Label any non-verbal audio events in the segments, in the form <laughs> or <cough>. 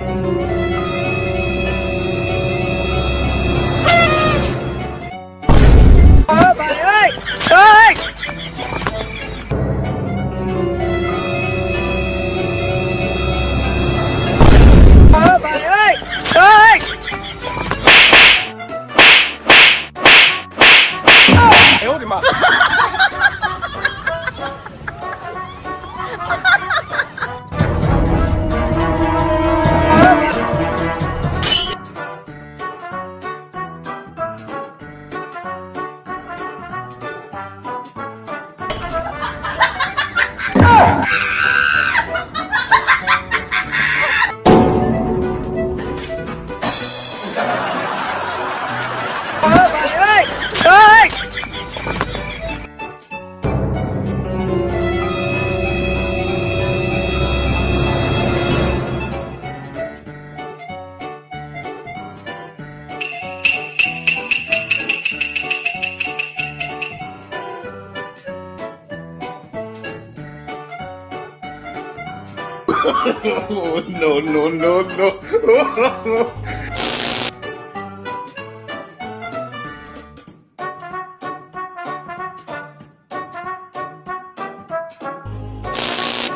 Ơ oh, no, no, no, no.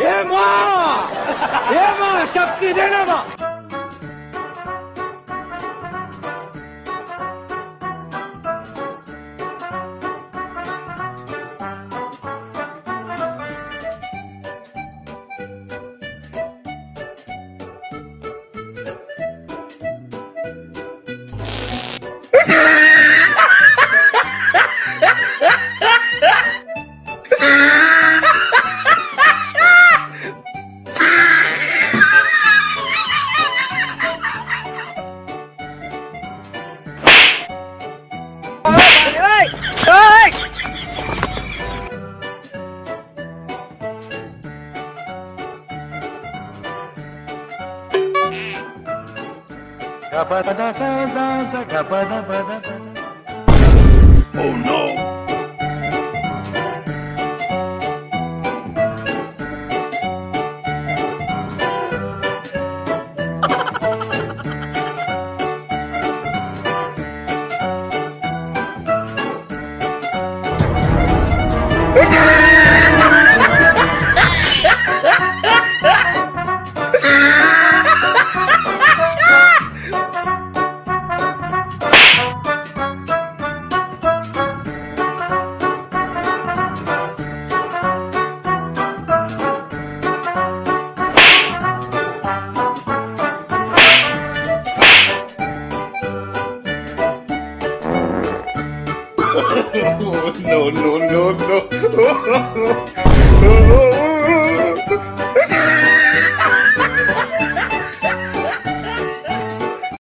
Yema! Yema, şapkı deneme! Oh no. <laughs> no, no, no, no. <laughs>